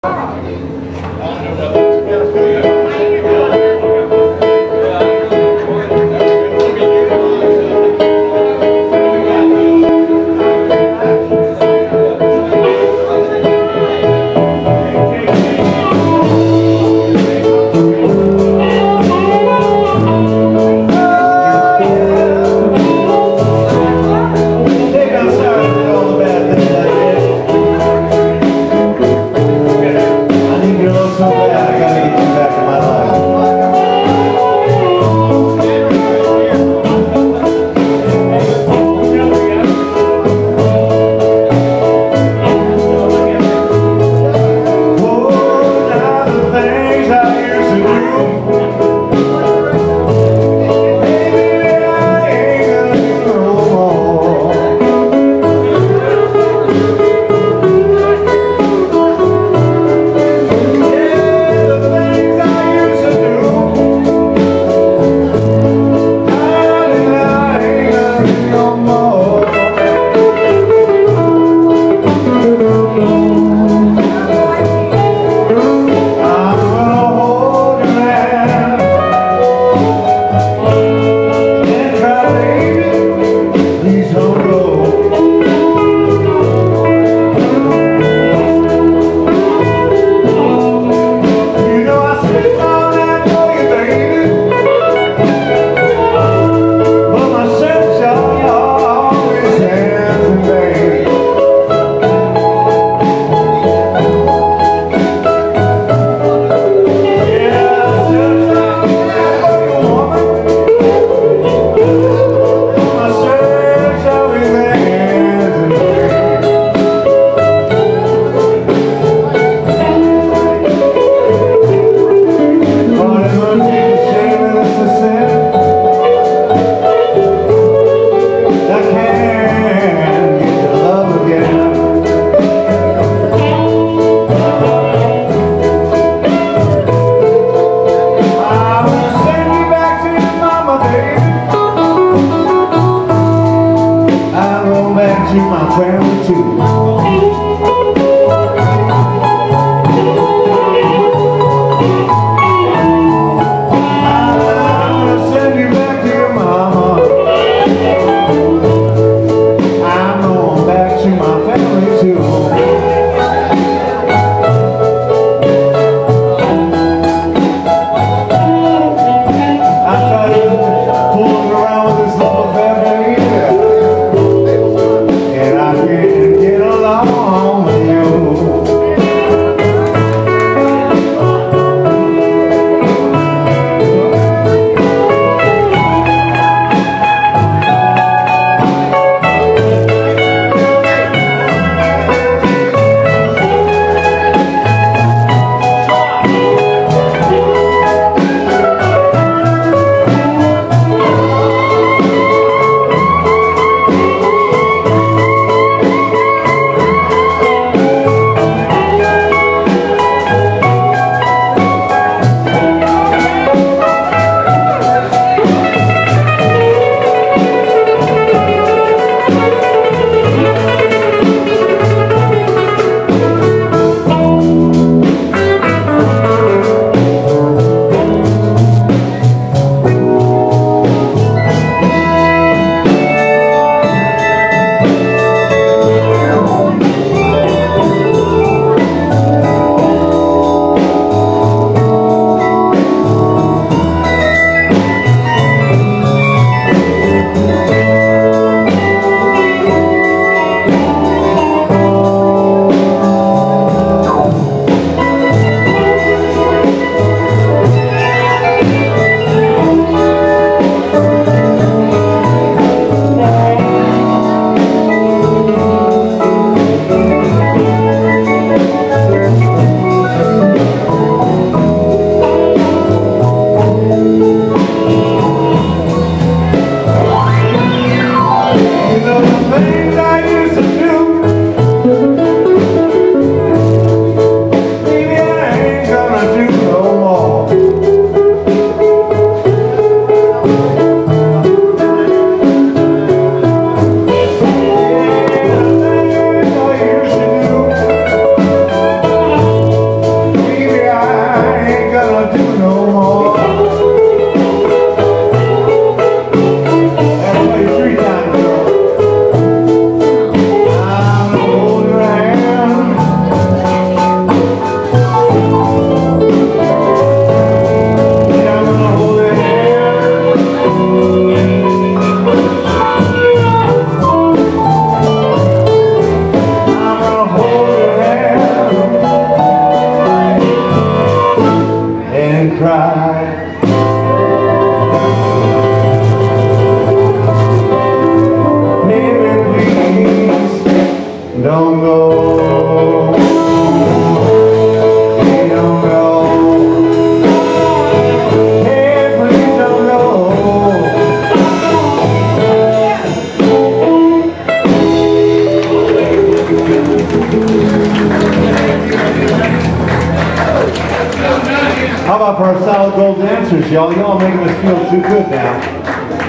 Think cry. Y'all? Y'all making us feel too good now.